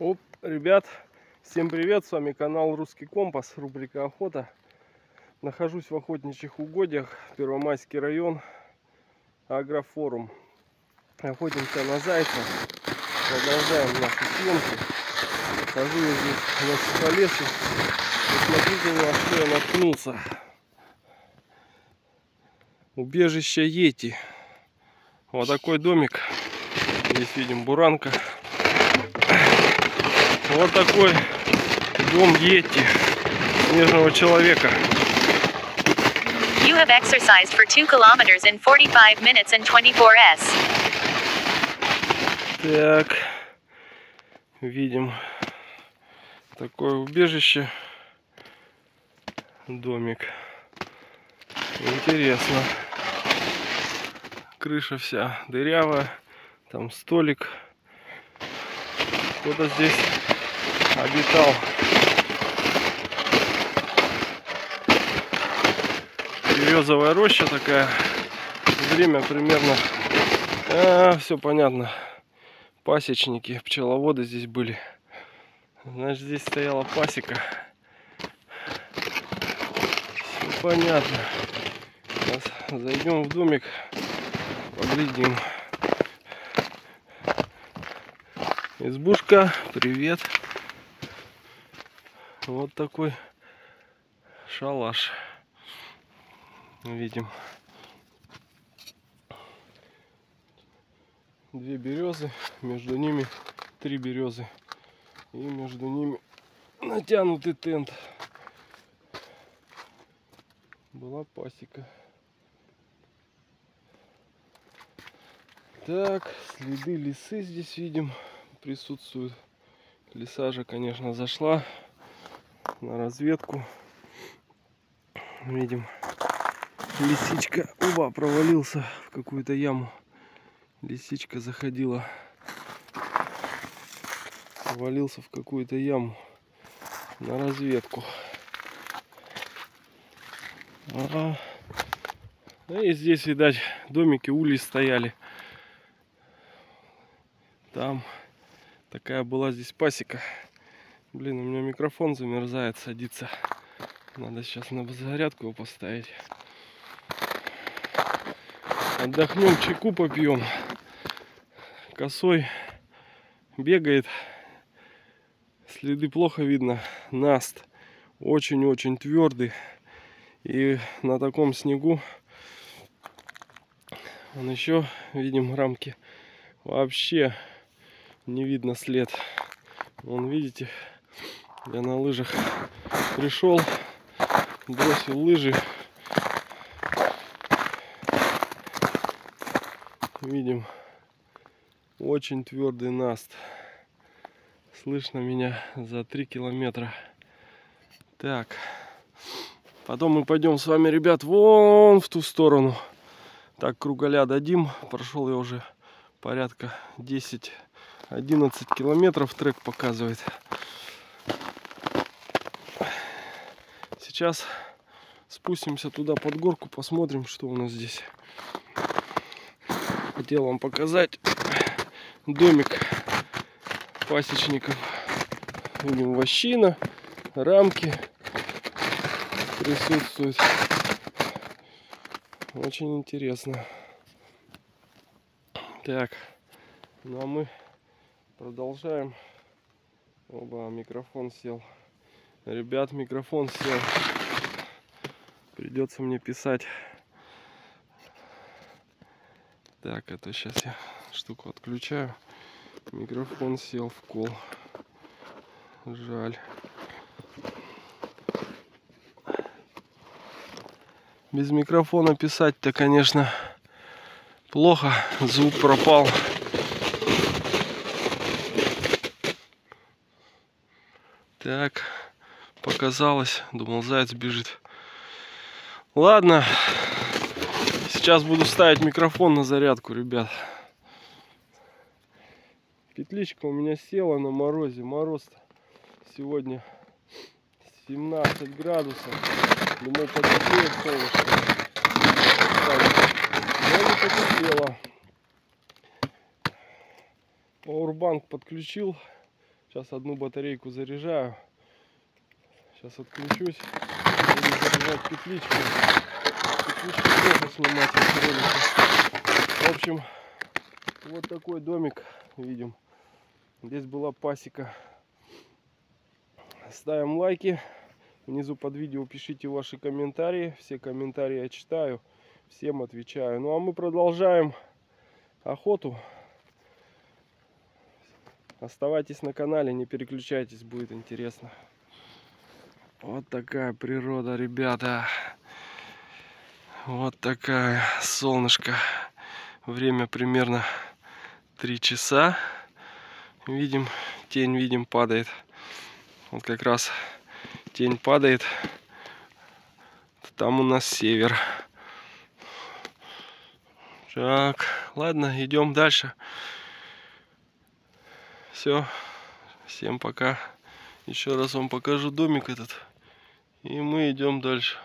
Оп, ребят, всем привет, с вами канал Русский Компас, рубрика Охота. Нахожусь в охотничьих угодьях, Первомайский район, Агрофорум. Охотимся на зайца, продолжаем наши съемки. Хожу я здесь по лесу, и смотрите, на что я наткнулся. Убежище Йети. Вот такой домик. Здесь видим буранка. Вот такой дом Йети. Снежного человека. You have exercised for 2 kilometers in 45 minutes and 24 s. Так. Видим такое убежище. Домик. Интересно. Крыша вся дырявая. Там столик. Кто-то здесь обитал. Березовая роща такая. Время примерно... А, все понятно. Пасечники, пчеловоды здесь были. Значит, здесь стояла пасека. Все понятно. Сейчас зайдем в домик, поглядим. Избушка, привет. Вот такой шалаш. Видим. Две березы, между ними три березы. И между ними натянутый тент. Была пасека. Так, следы лисы здесь видим присутствуют. Лиса же, конечно, зашла на разведку. Видим, лисичка, оба, провалился в какую-то яму. Лисичка заходила, провалился в какую-то яму на разведку. Ага. И здесь, видать, домики улей стояли. Там такая была здесь пасека. Блин, у меня микрофон замерзает, садится. Надо сейчас на зарядку его поставить. Отдохнем, чайку попьем. Косой бегает. Следы плохо видно. Наст очень-очень твердый. И на таком снегу он еще, видим, рамки вообще не видно след. Вон, видите, я на лыжах пришел, бросил лыжи. Видим, очень твердый наст. Слышно меня за 3 километра. Так, потом мы пойдем с вами, ребят, вон в ту сторону. Так, кругаля дадим. Прошел я уже порядка 10 11 километров трек показывает. Сейчас спустимся туда под горку, посмотрим, что у нас здесь. Хотел вам показать домик пасечников. Видим вощина, рамки присутствуют. Очень интересно. Так, ну а мы Продолжаем. Оба, микрофон сел. Ребят, микрофон сел. Придется мне писать. Так, это сейчас я штуку отключаю. Микрофон сел в кол. Жаль. Без микрофона писать-то, конечно, плохо. Звук пропал. Так, показалось. Думал, заяц бежит. Ладно. Сейчас буду ставить микрофон на зарядку, ребят. Петличка у меня села на морозе. Мороз сегодня 17 градусов. Думал, потеплеет солнышко. Не потеплело. Пауэрбанк подключил Сейчас одну батарейку заряжаю. Сейчас отключусь. Буду заряжать петличку. Петличку тоже снимать. В общем, вот такой домик видим. Здесь была пасека. Ставим лайки. Внизу под видео пишите ваши комментарии. Все комментарии я читаю. Всем отвечаю. Ну а мы продолжаем охоту. Оставайтесь на канале, не переключайтесь, будет интересно. Вот такая природа, ребята. Вот такая солнышко. Время примерно 3 часа. Видим, тень видим падает. Вот как раз тень падает. Там у нас север. Так, ладно, идем дальше. Все, всем пока. Еще раз вам покажу домик этот. И мы идем дальше.